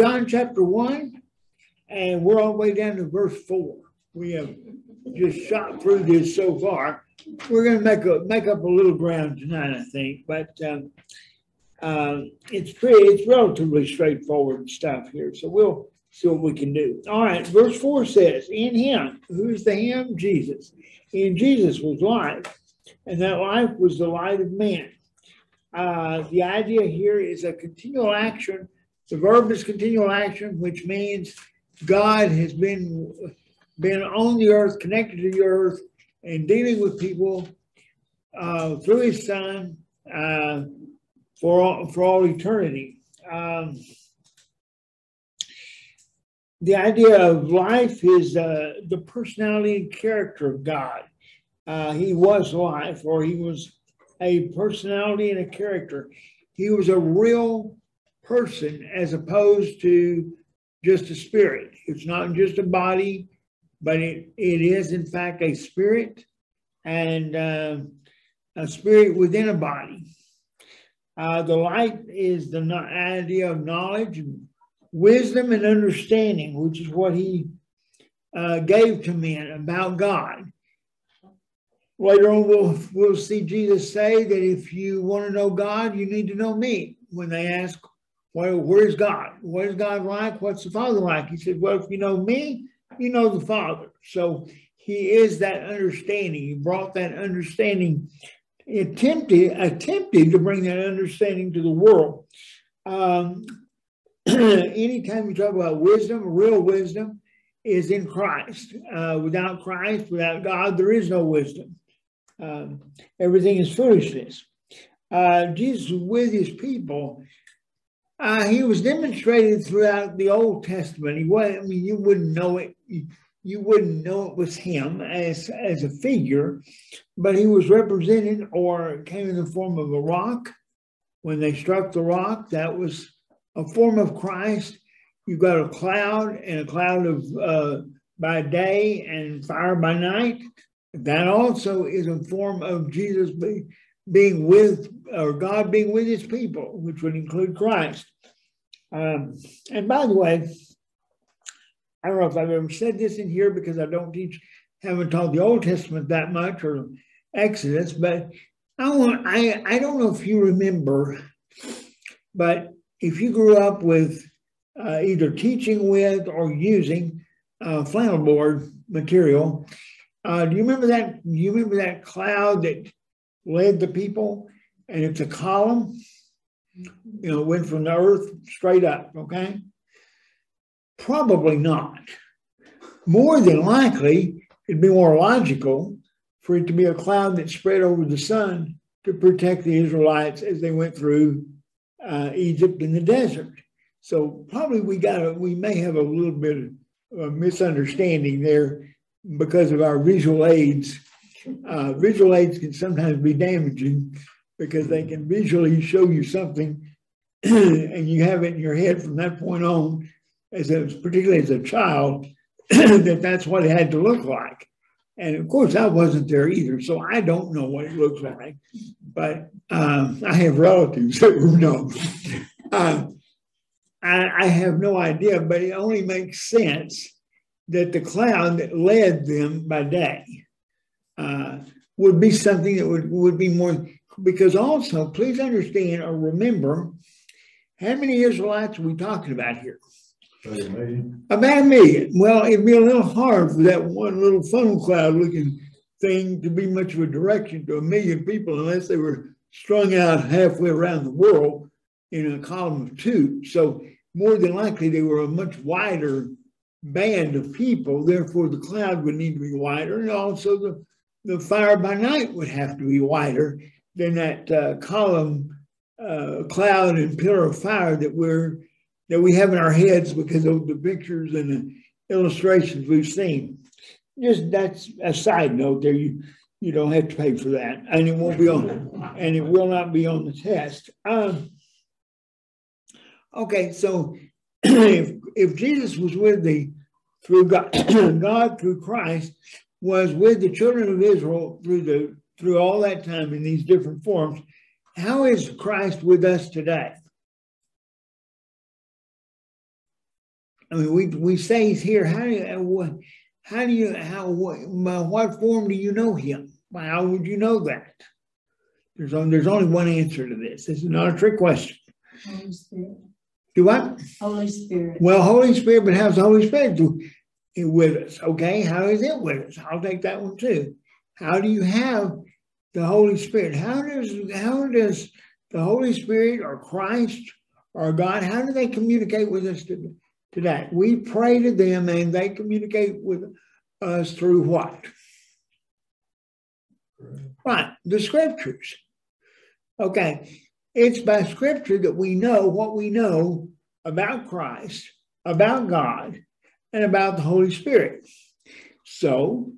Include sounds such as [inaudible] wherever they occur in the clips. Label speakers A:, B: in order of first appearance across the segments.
A: John chapter 1, and we're all the way down to verse 4. We have just shot through this so far. We're going to make a make up a little ground tonight, I think, but um, uh, it's pretty, it's relatively straightforward stuff here. So we'll see what we can do. All right, verse 4 says, In him, who's the him? Jesus. In Jesus was life, and that life was the light of man. Uh, the idea here is a continual action. The verb is continual action, which means God has been been on the earth, connected to the earth, and dealing with people uh, through His Son uh, for all, for all eternity. Um, the idea of life is uh, the personality and character of God. Uh, he was life, or he was a personality and a character. He was a real person as opposed to just a spirit. It's not just a body, but it, it is, in fact, a spirit and uh, a spirit within a body. Uh, the light is the idea of knowledge and wisdom and understanding, which is what he uh, gave to men about God. Later on, we'll, we'll see Jesus say that if you want to know God, you need to know me. When they ask, well, where's God? What is God like? What's the Father like? He said, well, if you know me, you know the Father. So he is that understanding. He brought that understanding, attempted, attempted to bring that understanding to the world. Um, [clears throat] anytime you talk about wisdom, real wisdom is in Christ. Uh, without Christ, without God, there is no wisdom. Um, everything is foolishness. Uh, Jesus with his people. Uh, he was demonstrated throughout the Old Testament. He was, I mean, you wouldn't know it. You, you wouldn't know it was him as, as a figure, but he was represented or came in the form of a rock. When they struck the rock, that was a form of Christ. You've got a cloud and a cloud of uh, by day and fire by night. That also is a form of Jesus being with, or God being with his people, which would include Christ. Um, and by the way, I don't know if I've ever said this in here because I don't teach, haven't taught the Old Testament that much or Exodus, but I want, I, I don't know if you remember, but if you grew up with uh, either teaching with or using uh, flannel board material, uh, do you remember that? Do you remember that cloud that led the people? And it's a column, you know, went from the earth straight up, okay? Probably not. More than likely, it'd be more logical for it to be a cloud that spread over the sun to protect the Israelites as they went through uh, Egypt in the desert. So probably we got a, we may have a little bit of a misunderstanding there because of our visual aids. Uh, visual aids can sometimes be damaging because they can visually show you something [clears throat] and you have it in your head from that point on, as a, particularly as a child, [clears throat] that that's what it had to look like. And of course, I wasn't there either, so I don't know what it looks like. But um, I have relatives [laughs] who know. [laughs] Uh, I, I have no idea, but it only makes sense that the cloud that led them by day uh, would be something that would, would be more, because also, please understand or remember, how many Israelites are we talking about here?
B: About a million.
A: About a million. Well, it'd be a little hard for that one little funnel cloud looking thing to be much of a direction to a million people unless they were strung out halfway around the world in a column of two. So more than likely they were a much wider band of people. Therefore, the cloud would need to be wider, and also the, the fire by night would have to be wider than that uh, column, uh, cloud, and pillar of fire that we're that we have in our heads because of the pictures and the illustrations we've seen. Just that's a side note there. You you don't have to pay for that, and it won't be on, and it will not be on the test. Um, okay, so [clears throat] if, if Jesus was with the through God, [clears throat] God through Christ was with the children of Israel through the through all that time in these different forms, how is Christ with us today? I mean, we, we say he's here. How do you, uh, how do you, how, what, what form do you know him? How would you know that? There's only, there's only one answer to this. This is not a trick question.
C: Holy Spirit.
A: Do what?
C: Holy Spirit.
A: Well, Holy Spirit, but how's the Holy Spirit do, with us? Okay, how is it with us? I'll take that one too. How do you have the Holy Spirit? How does how does the Holy Spirit or Christ or God, how do they communicate with us today? We pray to them and they communicate with us through what? Right, the scriptures. Okay, it's by scripture that we know what we know about Christ, about God, and about the Holy Spirit. So,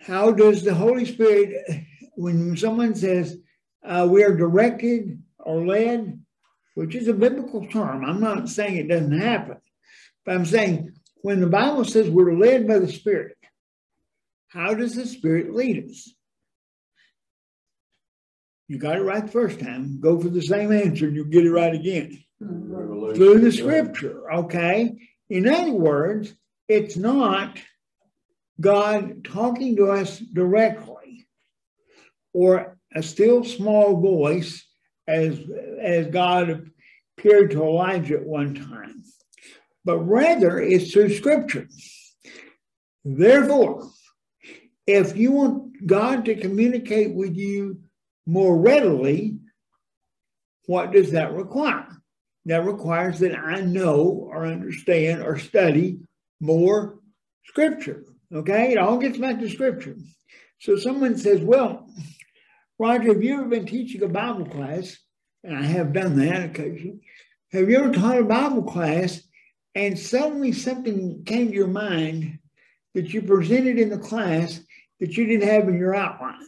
A: how does the Holy Spirit, when someone says uh, we are directed or led, which is a biblical term, I'm not saying it doesn't happen, but I'm saying when the Bible says we're led by the Spirit, how does the Spirit lead us? You got it right the first time. Go for the same answer and you'll get it right again.
B: Revelation.
A: Through the scripture, okay? In other words, it's not God talking to us directly or a still small voice as, as God appeared to Elijah at one time, but rather it's through scripture. Therefore, if you want God to communicate with you more readily, what does that require? That requires that I know or understand or study more scripture. Okay, it all gets back to scripture. So someone says, Well, Roger, have you ever been teaching a Bible class? And I have done that occasionally. Have you ever taught a Bible class and suddenly something came to your mind that you presented in the class that you didn't have in your outline?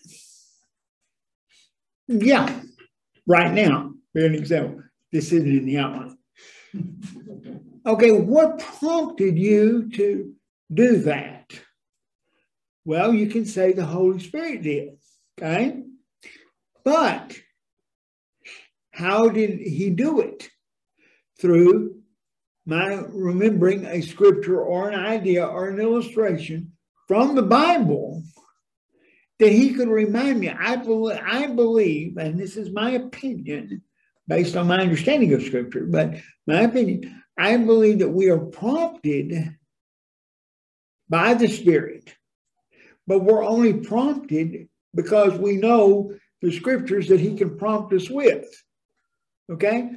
A: Yeah, right now, for an example, this isn't in the outline. Okay, what prompted you to do that? Well, you can say the Holy Spirit did, okay? But how did he do it? Through my remembering a scripture or an idea or an illustration from the Bible that he could remind me. I believe, I believe, and this is my opinion based on my understanding of scripture, but my opinion, I believe that we are prompted by the Spirit, but we're only prompted because we know the scriptures that he can prompt us with. Okay?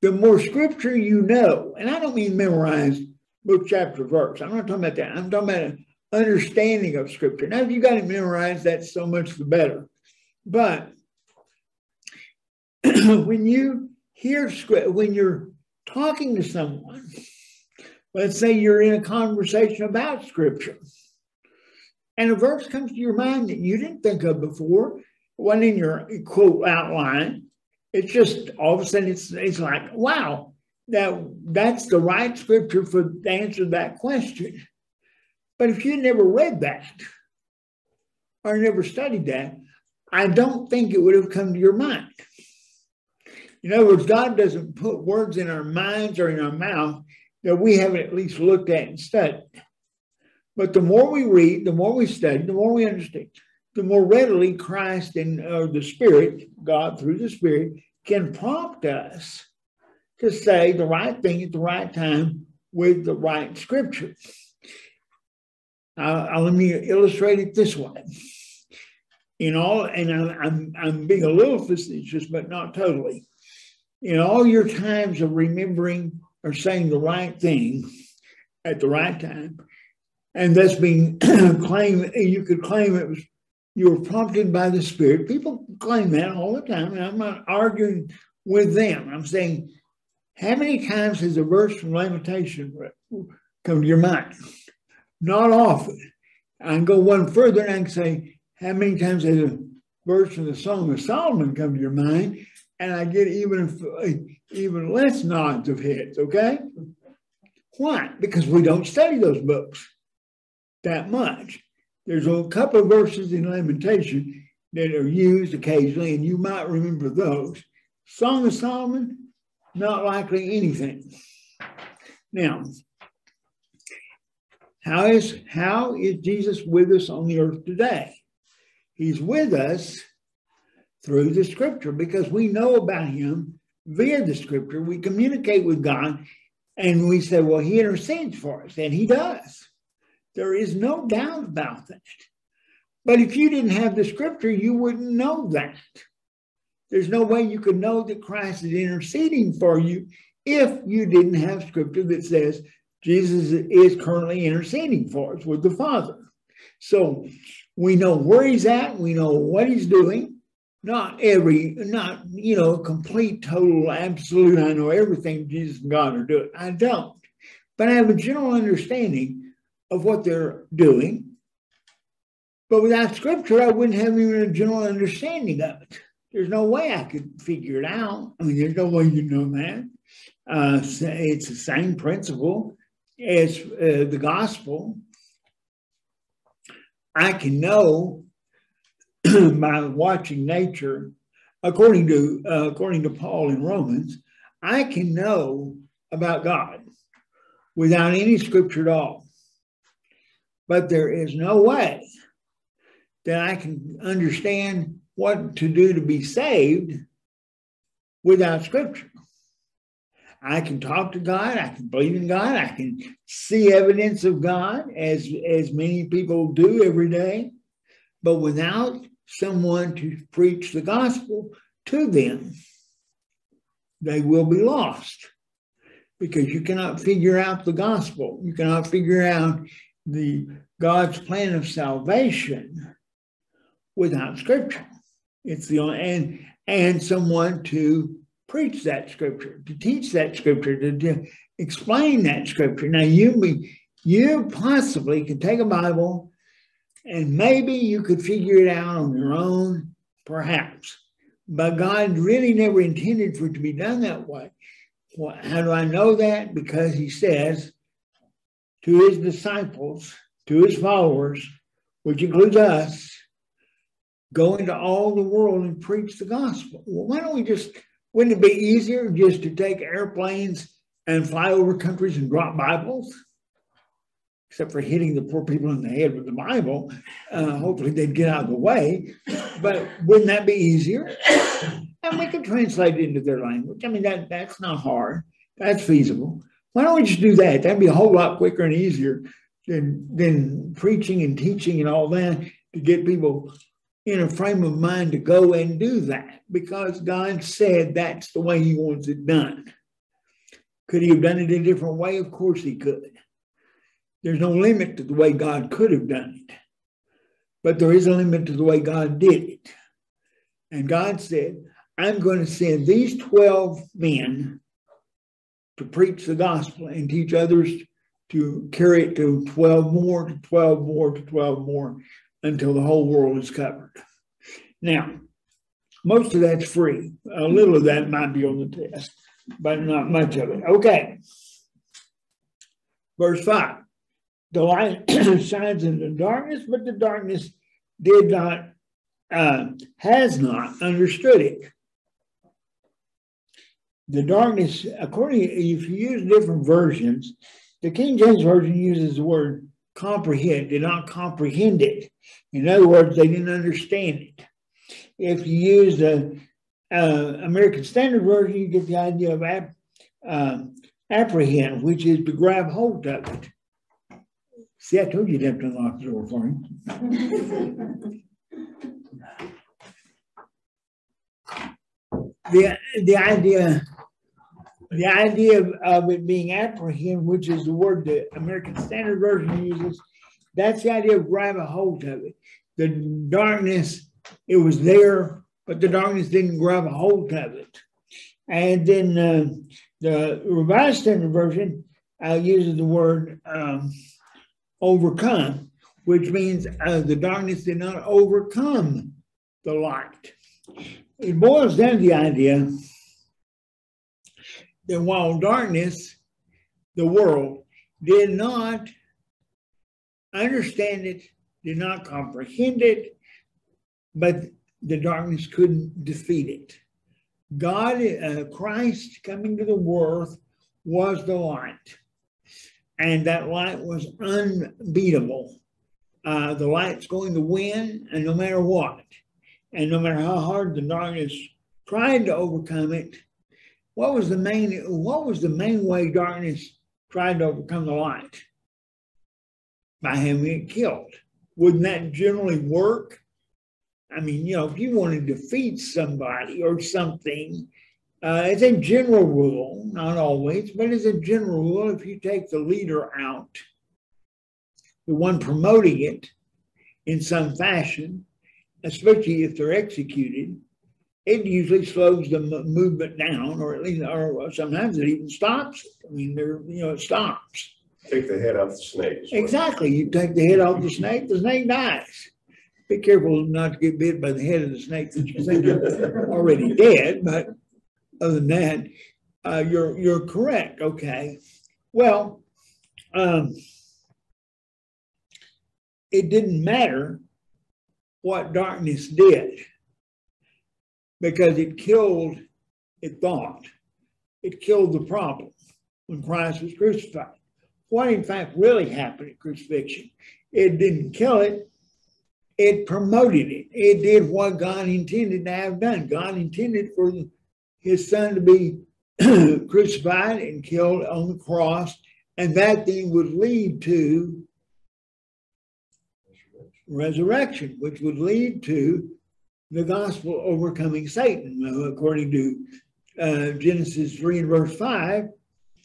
A: The more scripture you know, and I don't mean memorize book, chapter, verse. I'm not talking about that. I'm talking about understanding of scripture. Now, if you got it memorized, that's so much the better. But [clears throat] when you hear script, when you're talking to someone, let's say you're in a conversation about scripture, and a verse comes to your mind that you didn't think of before, wasn't in your quote outline. It's just all of a sudden it's it's like, wow, that that's the right scripture for the answer to that question. But if you never read that or never studied that, I don't think it would have come to your mind. In other words, God doesn't put words in our minds or in our mouth that we haven't at least looked at and studied. But the more we read, the more we study, the more we understand, the more readily Christ and uh, the Spirit, God through the Spirit, can prompt us to say the right thing at the right time with the right scripture. Uh, let me illustrate it this way. In all, and I'm, I'm, I'm being a little facetious, but not totally. In all your times of remembering or saying the right thing at the right time, and that's being [clears throat] claimed, you could claim it was you were prompted by the Spirit. People claim that all the time, and I'm not arguing with them. I'm saying, how many times has a verse from Lamentation come to your mind? Not often. I can go one further and I can say, how many times has a verse from the Song of Solomon come to your mind? And I get even even less nods of heads, okay? Why? Because we don't study those books that much. There's a couple of verses in Lamentation that are used occasionally, and you might remember those. Song of Solomon, not likely anything. Now, how is how is Jesus with us on the earth today? He's with us through the scripture because we know about him via the scripture. We communicate with God and we say, well, he intercedes for us, and he does. There is no doubt about that. But if you didn't have the scripture, you wouldn't know that. There's no way you could know that Christ is interceding for you if you didn't have scripture that says Jesus is currently interceding for us with the Father. So we know where he's at, we know what he's doing. Not every, not, you know, complete, total, absolute, I know everything Jesus and God are doing. I don't. But I have a general understanding of what they're doing. But without scripture, I wouldn't have even a general understanding of it. There's no way I could figure it out. I mean, there's no way you know that. Uh, it's the same principle as uh, the gospel. I can know [clears throat] by watching nature, according to uh, according to Paul in Romans, I can know about God without any scripture at all. But there is no way that I can understand what to do to be saved without scripture. I can talk to God, I can believe in God, I can see evidence of God as, as many people do every day, but without someone to preach the gospel to them, they will be lost because you cannot figure out the gospel. You cannot figure out the God's plan of salvation without scripture. It's the only and and someone to preach that scripture, to teach that scripture, to, to explain that scripture. Now you you possibly could take a Bible and maybe you could figure it out on your own, perhaps. But God really never intended for it to be done that way. Well, how do I know that? Because he says to his disciples, to his followers, which includes us, go into all the world and preach the gospel. Well, why don't we just, wouldn't it be easier just to take airplanes and fly over countries and drop Bibles? Except for hitting the poor people in the head with the Bible. Uh, hopefully they'd get out of the way. But wouldn't that be easier? And we could translate it into their language. I mean, that, that's not hard. That's feasible. Why don't we just do that? That'd be a whole lot quicker and easier than, than preaching and teaching and all that to get people in a frame of mind to go and do that because God said that's the way He wants it done. Could He have done it a different way? Of course He could. There's no limit to the way God could have done it, but there is a limit to the way God did it. And God said, I'm going to send these 12 men to preach the gospel and teach others to carry it to 12 more, to 12 more, to 12 more until the whole world is covered. Now, most of that's free. A little of that might be on the test, but not much of it. Okay. Verse 5 The light [clears throat] shines in the darkness, but the darkness did not, uh, has not understood it. The darkness, according, if you use different versions, the King James Version uses the word comprehend, did not comprehend it. In other words, they didn't understand it. If you use the uh, American Standard Version, you get the idea of ap- uh, apprehend, which is to grab hold of it. See, I told you you'd have to unlock the door for me. the, the idea the idea of, of, it being apprehend, which is the word the American Standard Version uses, that's the idea of grab a hold of it. The darkness, it was there, but the darkness didn't grab a hold of it. And then uh, the Revised Standard Version uh, uses the word um, overcome, which means uh, the darkness did not overcome the light. It boils down to the idea that while darkness, the world, did not understand it, did not comprehend it, but the darkness couldn't defeat it. God, uh, Christ coming to the world was the light. And that light was unbeatable. Uh, the light's going to win, and no matter what, and no matter how hard the darkness tried to overcome it, what was the main what was the main way darkness tried to overcome the light? By having it killed. Wouldn't that generally work? I mean, you know, if you want to defeat somebody or something, uh, as a general rule, not always, but as a general rule, if you take the leader out, the one promoting it in some fashion, especially if they're executed, it usually slows the m- movement down, or at least, or sometimes it even stops. I mean, there, you know, it stops.
B: Take the head off the snake.
A: Exactly. You take the head off the snake, the snake dies. Be careful not to get bit by the head of the snake that you think you're already dead, but other than that, uh, you're, you're correct, okay? Well, um, it didn't matter what darkness did because it killed, it thought, it killed the problem when Christ was crucified. What in fact really happened at crucifixion? It didn't kill it, it promoted it. It did what God intended to have done. God intended for his son to be [clears throat] crucified and killed on the cross, and that then would lead to resurrection, which would lead to the gospel overcoming Satan. According to uh, Genesis 3 and verse 5,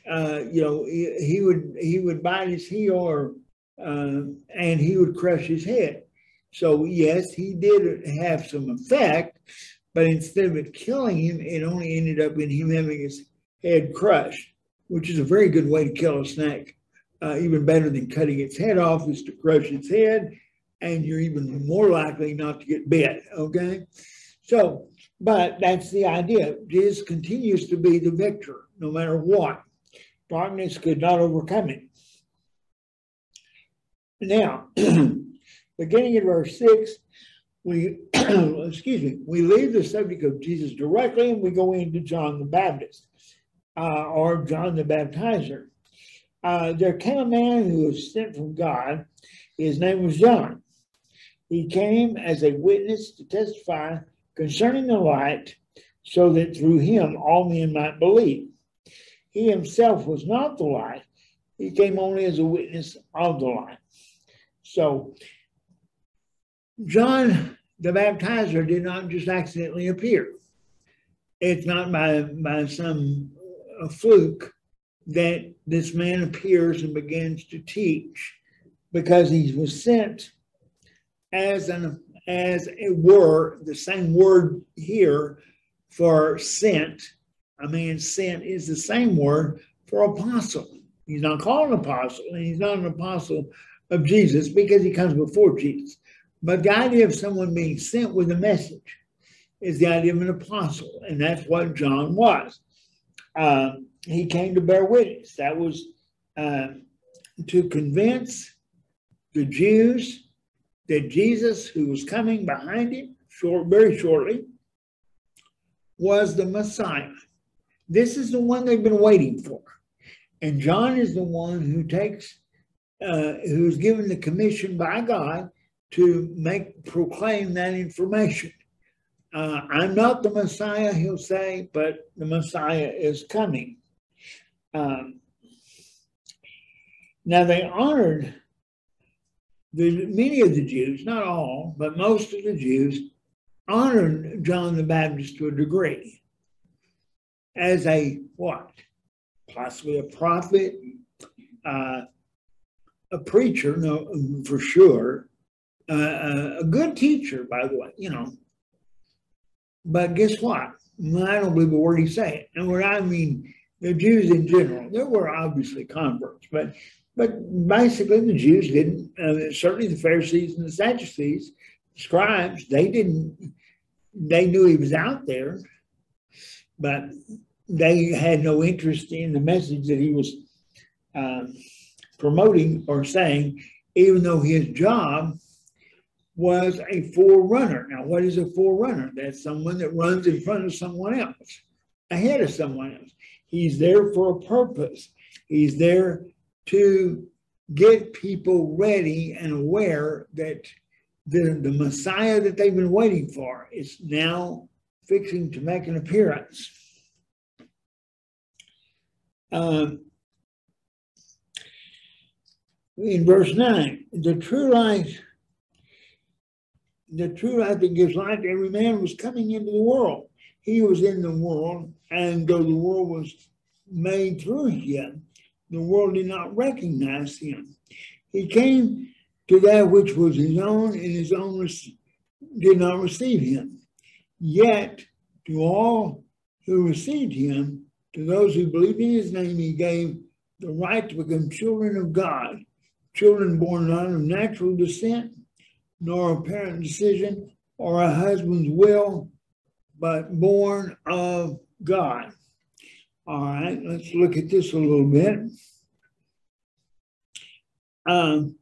A: uh, you know, he, he would he would bite his heel or uh, and he would crush his head. So yes, he did have some effect, but instead of it killing him, it only ended up in him having his head crushed, which is a very good way to kill a snake. Uh, even better than cutting its head off is to crush its head, and you're even more likely not to get bit. Okay, so but that's the idea. Jesus continues to be the victor, no matter what. Darkness could not overcome it. Now, [clears throat] beginning in verse six, we [clears throat] excuse me, we leave the subject of Jesus directly and we go into John the Baptist uh, or John the Baptizer. Uh, there came a man who was sent from God. His name was John. He came as a witness to testify concerning the light, so that through him all men might believe. He himself was not the light, he came only as a witness of the light. So, John the baptizer did not just accidentally appear. It's not by, by some uh, fluke that this man appears and begins to teach because he was sent as an as it were the same word here for sent. I mean, sent is the same word for apostle. He's not called an apostle, and he's not an apostle of Jesus because he comes before Jesus. But the idea of someone being sent with a message is the idea of an apostle, and that's what John was. Uh, he came to bear witness. That was uh, to convince the Jews that Jesus, who was coming behind him short, very shortly, was the Messiah. This is the one they've been waiting for. And John is the one who takes, uh, who's given the commission by God to make proclaim that information. Uh, I'm not the Messiah, he'll say, but the Messiah is coming. Um, now they honored the many of the Jews, not all, but most of the Jews honored John the Baptist to a degree as a what? Possibly a prophet, uh, a preacher, no, for sure, a good teacher, by the way, you know. But guess what? I don't believe a word he's saying. And what I mean, the Jews in general, there were obviously converts, but but basically the Jews didn't. Uh, certainly the Pharisees and the Sadducees, scribes, they didn't. They knew he was out there, but they had no interest in the message that he was uh, promoting or saying, even though his job was a forerunner. Now, what is a forerunner? That's someone that runs in front of someone else, ahead of someone else. He's there for a purpose. He's there to get people ready and aware that the, the Messiah that they've been waiting for is now fixing to make an appearance. Um, in verse 9, the true light, the true light that gives light to every man was coming into the world. He was in the world, and though the world was made through him, the world did not recognize him. He came to that which was his own, and his own did not receive him. Yet, to all who received him, to those who believed in his name, he gave the right to become children of God, children born not of natural descent, nor a parent decision, or a husband's will, but born of God. All right, let's look at this a little bit. Um,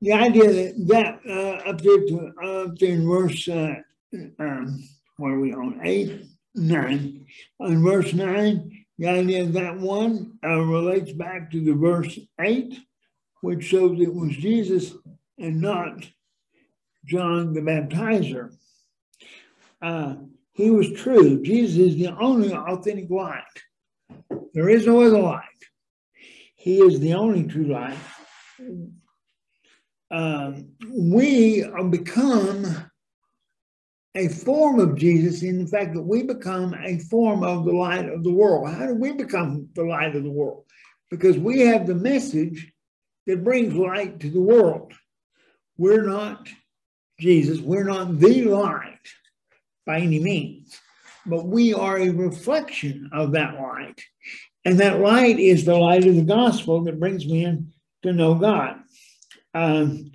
A: the idea that, that uh, up there to up there in verse uh, um, are we on eight nine on verse nine the idea of that one uh, relates back to the verse eight which shows it was Jesus and not John the Baptizer. Uh, he was true. Jesus is the only authentic light. There is no other light. He is the only true light um, we become a form of Jesus in the fact that we become a form of the light of the world. How do we become the light of the world? Because we have the message that brings light to the world. We're not Jesus, we're not the light by any means, but we are a reflection of that light. And that light is the light of the gospel that brings men to know God. Um,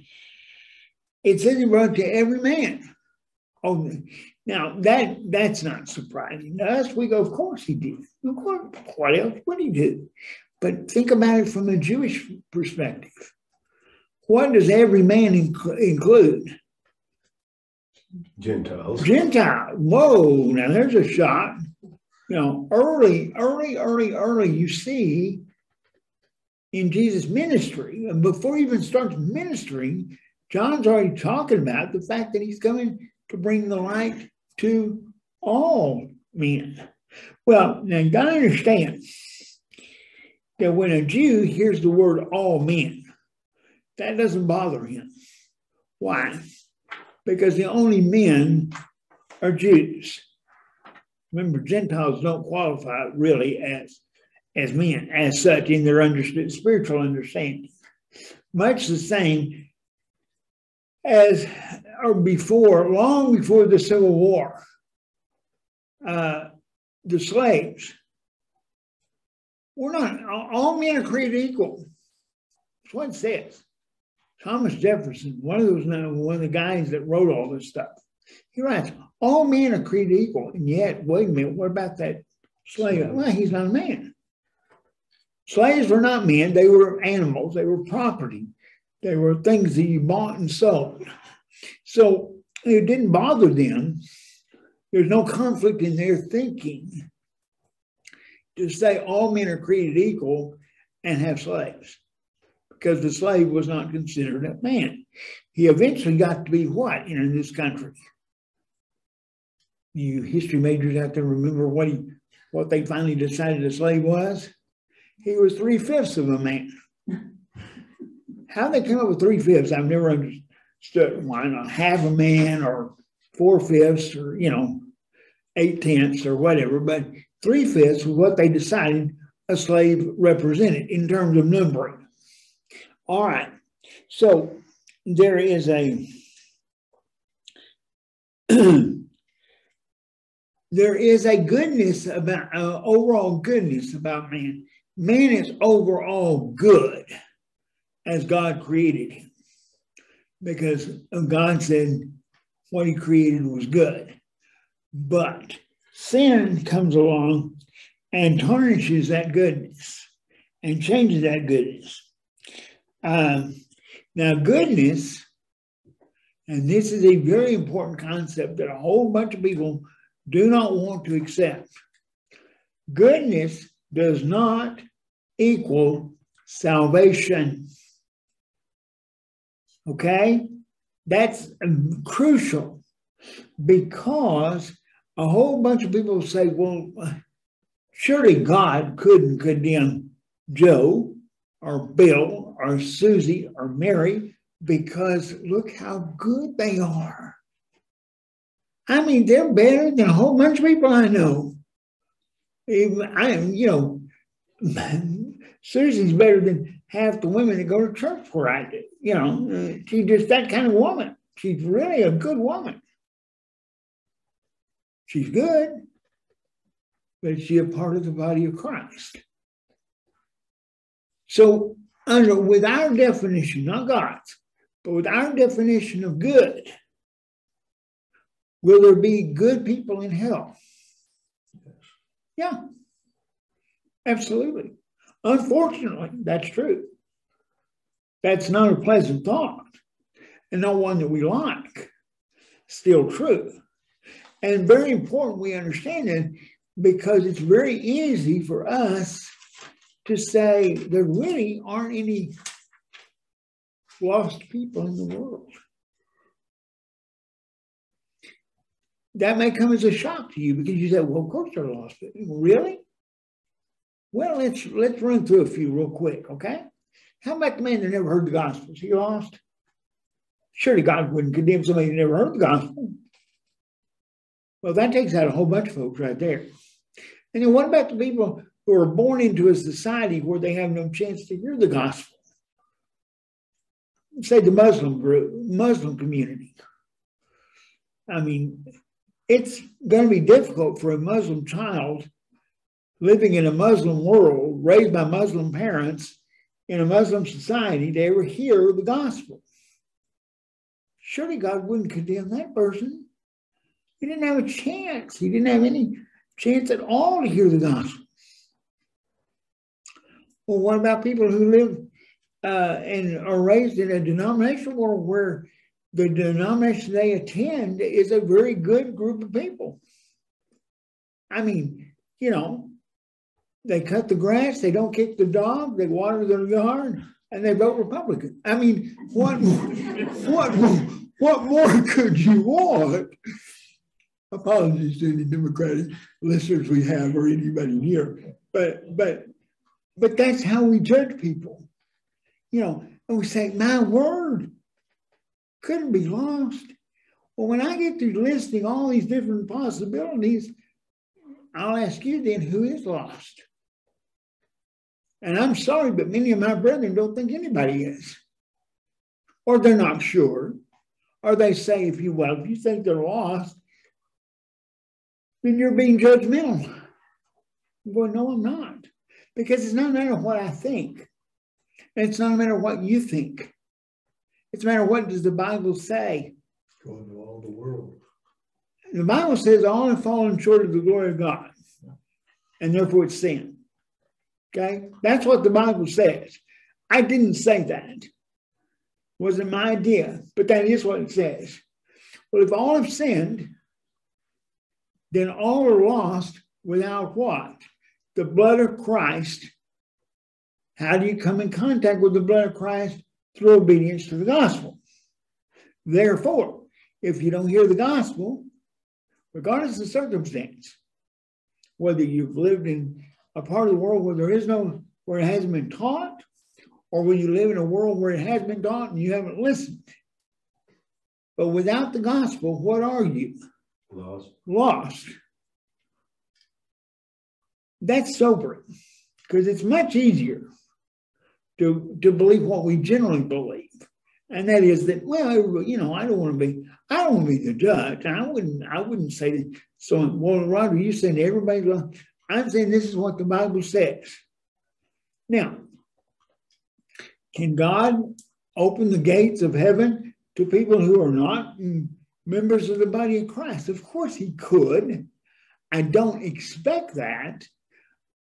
A: it says he to every man. Oh, now that that's not surprising to us. We go, of course he did. Of course, what else would he do? But think about it from a Jewish perspective. What does every man inc- include?
B: Gentiles.
A: Gentile. Whoa, now there's a shot. You know, early, early, early, early, you see in Jesus' ministry, before he even starts ministering, John's already talking about the fact that he's coming to bring the light to all men. Well, now you gotta understand that when a Jew hears the word all men, that doesn't bother him. Why? Because the only men are Jews. Remember, Gentiles don't qualify really as as men, as such, in their understood spiritual understanding. Much the same as or before, long before the Civil War, uh, the slaves were not all men are created equal. That's what it says. Thomas Jefferson, one of those uh, one of the guys that wrote all this stuff, he writes, all men are created equal. And yet, wait a minute, what about that slave? Well, he's not a man. Slaves were not men, they were animals, they were property, they were things that you bought and sold. So it didn't bother them. There's no conflict in their thinking to say all men are created equal and have slaves because the slave was not considered a man. He eventually got to be what in this country? You history majors out there remember what he what they finally decided a slave was? he was three fifths of a man. How they come up with three fifths, I've never understood. Why not half a man or four fifths or, you know, eight tenths or whatever, but three fifths was what they decided a slave represented in terms of numbering. All right. So there is a [clears throat] there is a goodness about uh, overall goodness about man man is overall good as God created him because God said what he created was good. But sin comes along and tarnishes that goodness and changes that goodness. Um, now, goodness, and this is a very important concept that a whole bunch of people do not want to accept. Goodness does not equal salvation. Okay? That's crucial because a whole bunch of people say, well, surely God couldn't condemn Joe or Bill or Susie or Mary because look how good they are. I mean, they're better than a whole bunch of people I know. Even I am, you know, [laughs] Susie's better than half the women that go to church where I do. You know, she's just that kind of woman. She's really a good woman. She's good, but is she a part of the body of Christ? So, under with our definition, not God's, but with our definition of good, will there be good people in hell? Yeah, absolutely. Unfortunately, that's true. That's not a pleasant thought, and not one that we like. Still true. And very important we understand it because it's very easy for us to say there really aren't any lost people in the world. That may come as a shock to you because you say, well, of course they're lost. Really? Well, let's let's run through a few real quick, okay? How about the man that never heard the gospel? Is he lost? Surely God wouldn't condemn somebody who never heard the gospel. Well, that takes out a whole bunch of folks right there. And then what about the people who are born into a society where they have no chance to hear the gospel? Say the Muslim group, Muslim community. I mean, it's going to be difficult for a Muslim child living in a Muslim world, raised by Muslim parents in a Muslim society to ever hear the gospel. Surely God wouldn't condemn that person. He didn't have a chance. He didn't have any chance at all to hear the gospel. Well, what about people who live uh, and are raised in a denominational world where the denomination they attend is a very good group of people? I mean, you know, they cut the grass, they don't kick the dog, they water their yard, and they vote Republican. I mean, what, what, what more could you want? apologies to any Democratic listeners we have or anybody here, but but but that's how we judge people, you know. And we say, "My word, couldn't be lost." Well, when I get through listing all these different possibilities, I'll ask you then, who is lost? And I'm sorry, but many of my brethren don't think anybody is, or they're not sure, or they say, if you well, if you think they're lost, then you're being judgmental. I'm no, I'm not. Because it's not a matter of what I think. And it's not a matter of what you think. It's a matter of what does the Bible say.
B: Going to all the world.
A: The Bible says all have fallen short of the glory of God. And therefore it's sin. Okay? That's what the Bible says. I didn't say that. Wasn't my idea, but that is what it says. Well, if all have sinned, then all are lost without what? The blood of Christ. How do you come in contact with the blood of Christ? Through obedience to the gospel. Therefore, if you don't hear the gospel, regardless of the circumstance, whether you've lived in a part of the world where there is no, where it hasn't been taught, or when you live in a world where it has been taught and you haven't listened. But without the gospel, what are you?
B: Lost.
A: Lost. That's sobering because it's much easier to, to believe what we generally believe. And that is that, well, you know, I don't want to be, I don't want to be the judge. I wouldn't, I wouldn't say that. So, well, Roger, you're saying everybody, I'm saying this is what the Bible says. Now, can God open the gates of heaven to people who are not members of the body of Christ. Of course, he could. I don't expect that,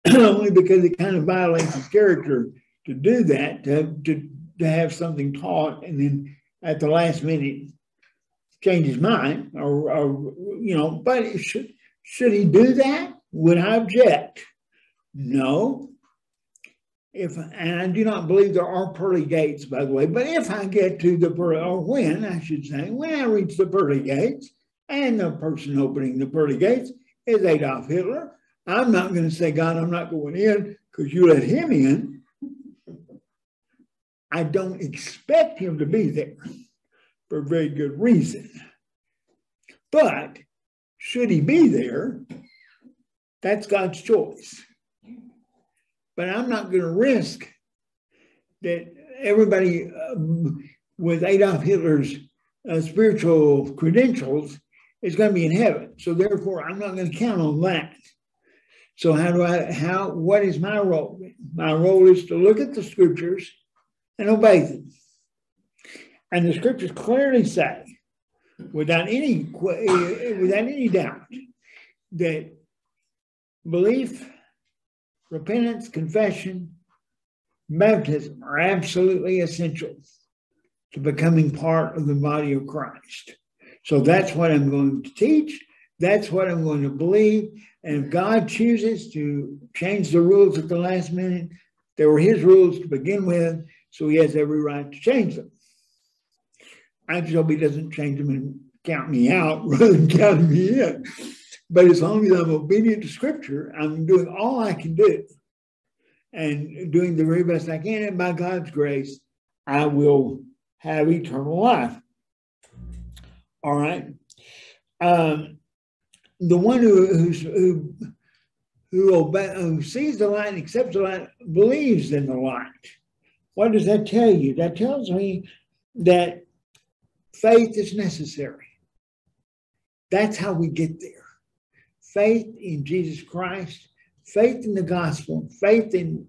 A: [clears throat] only because it kind of violates his character to do that, to, to, to have something taught and then at the last minute change his mind or, or you know, but should, should he do that? Would I object? No. if, and I do not believe there are pearly gates, by the way, but if I get to the pearly, or when I should say, when I reach the pearly gates, and the person opening the pearly gates is Adolf Hitler, I'm not going to say, God, I'm not going in because you let him in. I don't expect him to be there for a very good reason. But should he be there, that's God's choice. But I'm not going to risk that everybody um, with Adolf Hitler's uh, spiritual credentials is going to be in heaven. So therefore, I'm not going to count on that. So how do I? How? What is my role? My role is to look at the scriptures and obey them. And the scriptures clearly say, without any without any doubt, that belief, repentance, confession, baptism are absolutely essential to becoming part of the body of Christ. So that's what I'm going to teach. That's what I'm going to believe. And if God chooses to change the rules at the last minute, they were his rules to begin with, so he has every right to change them. I just hope he doesn't change them and count me out [laughs] rather than counting me in. But as long as I'm obedient to scripture, I'm doing all I can do and doing the very best I can. And by God's grace, I will have eternal life. All right. Um, the one who who who, who sees the light accepts the light believes in the light. What does that tell you? That tells me that faith is necessary. That's how we get there. Faith in Jesus Christ, faith in the gospel, faith in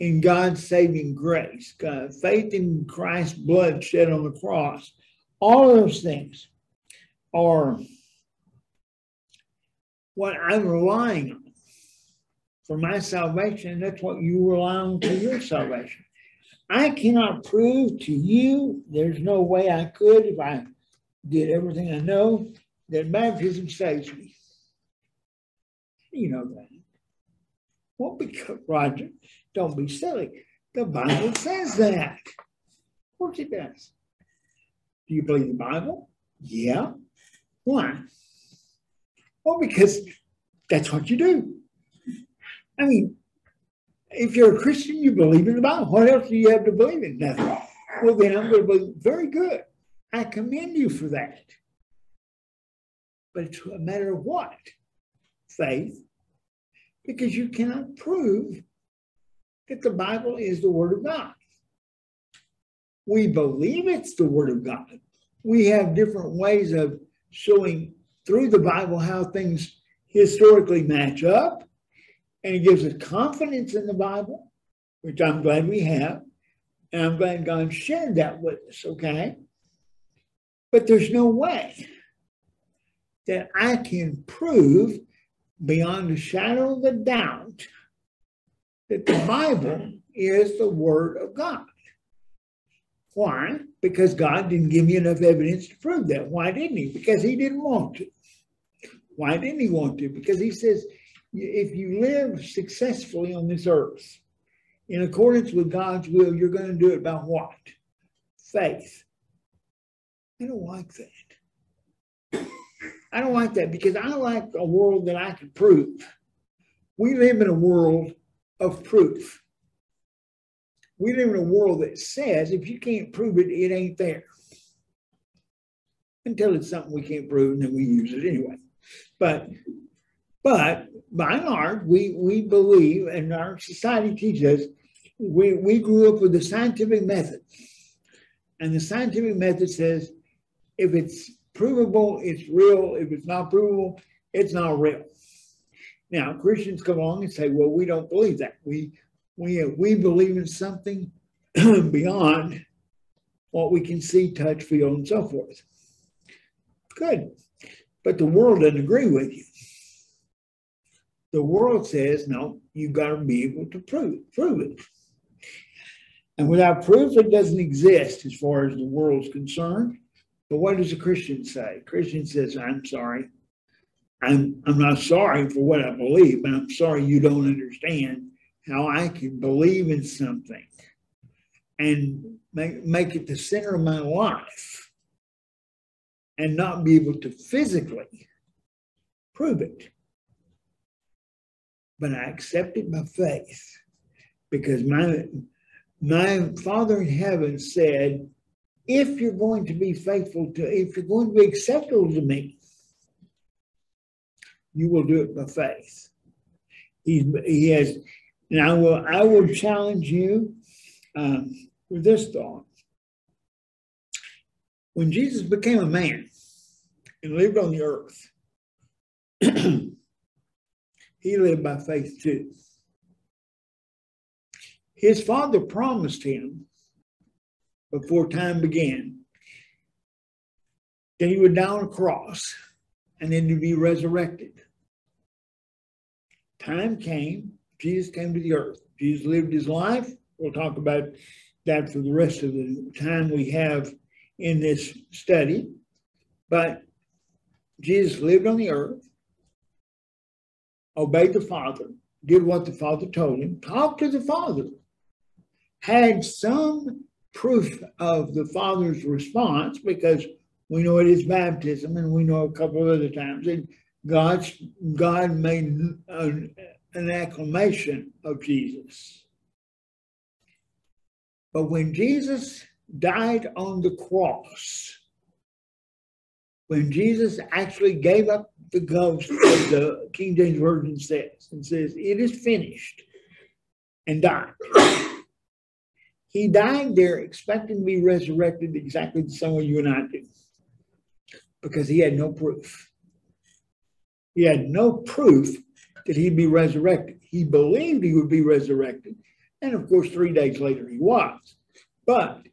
A: in God's saving grace, God, faith in Christ's blood shed on the cross, all those things are what I'm relying on for my salvation. That's what you rely on for your salvation. I cannot prove to you, there's no way I could if I did everything I know, that baptism saves me. You know that. Well, because, Roger, don't be silly. The Bible says that. Of course it does. Do you believe the Bible? Yeah. Why? Well, because that's what you do. I mean, if you're a Christian, you believe in the Bible. What else do you have to believe in? Nothing. Well, then I'm going to believe. Very good. I commend you for that. But it's a matter of what? Faith. Because you cannot prove that the Bible is the Word of God. We believe it's the Word of God. We have different ways of showing through the Bible how things historically match up. And it gives us confidence in the Bible, which I'm glad we have. And I'm glad God shared that with us, okay? But there's no way that I can prove beyond a shadow of a doubt that the Bible is the Word of God. Why? Because God didn't give me enough evidence to prove that. Why didn't He? Because He didn't want to. Why didn't He want to? Because He says, if you live successfully on this earth in accordance with God's will, you're going to do it by what? Faith. I don't like that. I don't like that because I like a world that I can prove. We live in a world of proof we live in a world that says if you can't prove it, it ain't there. Until it's something we can't prove, and then we use it anyway. But but by and large, we we believe, and our society teaches us, we, we grew up with the scientific method. And the scientific method says if it's provable, it's real. If it's not provable, it's not real. Now, Christians come along and say, well, we don't believe that. We we, we believe in something [clears throat] beyond what we can see, touch, feel, and so forth. Good. But the world doesn't agree with you. The world says, no, you've got to be able to prove, prove it. And without proof, it doesn't exist as far as the world's concerned. But what does a Christian say? A Christian says, I'm sorry. I'm, I'm not sorry for what I believe, but I'm sorry you don't understand how I can believe in something and make, make it the center of my life and not be able to physically prove it. But I accept it by faith because my my Father in heaven said, if you're going to be faithful to, if you're going to be acceptable to me, you will do it by faith. He, has, and I will, I will challenge you um, with this thought. When Jesus became a man and lived on the earth, [clears throat] he lived by faith too. His father promised him before time began that he would die on a cross and then to be resurrected. Time came, Jesus came to the earth. Jesus lived his life. We'll talk about that for the rest of the time we have in this study. But Jesus lived on the earth, obeyed the Father, did what the Father told him, talked to the Father, had some proof of the Father's response because we know it is baptism and we know a couple of other times that God's, God made an, an acclamation of Jesus. But when Jesus died on the cross, when Jesus actually gave up the ghost, as the King James Version says, and says, It is finished, and died. He died there expecting to be resurrected exactly the same way you and I do, because he had no proof. He had no proof that he'd be resurrected. He believed he would be resurrected. And of course, three days later, he was. But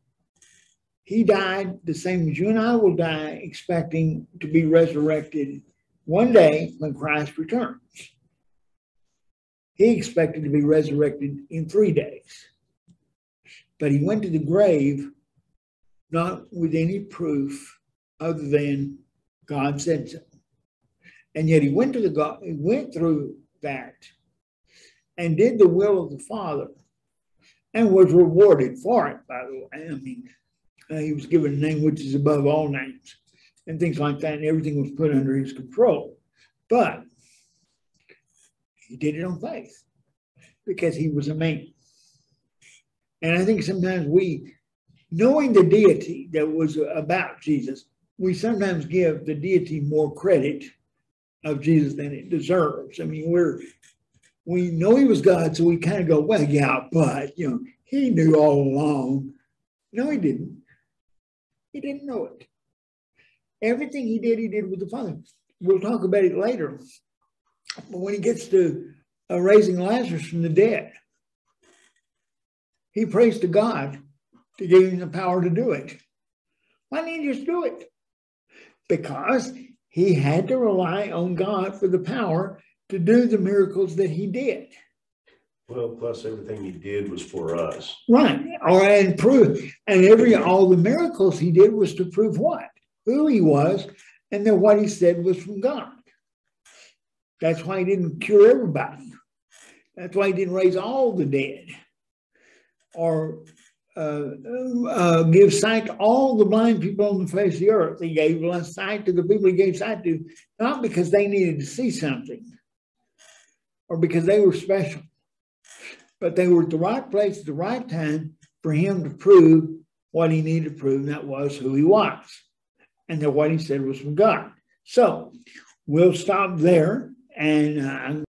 A: he died the same as you and I will die, expecting to be resurrected one day when Christ returns. He expected to be resurrected in three days. But he went to the grave not with any proof other than God said so. And yet he went to the God, he went through that and did the will of the Father and was rewarded for it, by the way. I mean, uh, he was given a name which is above all names and things like that, and everything was put under his control. But he did it on faith because he was a man. And I think sometimes we, knowing the deity that was about Jesus, we sometimes give the deity more credit of Jesus than it deserves. I mean, we're we know he was God, so we kind of go, well, yeah, but you know, he knew all along. No, he didn't. He didn't know it. Everything he did, he did with the Father. We'll talk about it later. But when he gets to uh, raising Lazarus from the dead, he prays to God to give him the power to do it. Why didn't he just do it? Because he had to rely on God for the power to do the miracles that he did.
B: Well, plus everything he did was for us.
A: Right. Or and prove and every all the miracles he did was to prove what? Who he was, and then what he said was from God. That's why he didn't cure everybody. That's why he didn't raise all the dead or uh, uh, give sight to all the blind people on the face of the earth. He gave sight to the people he gave sight to, not because they needed to see something or because they were special, but they were at the right place at the right time for him to prove what he needed to prove, and that was who he was, and that what he said was from God. So we'll stop there and uh,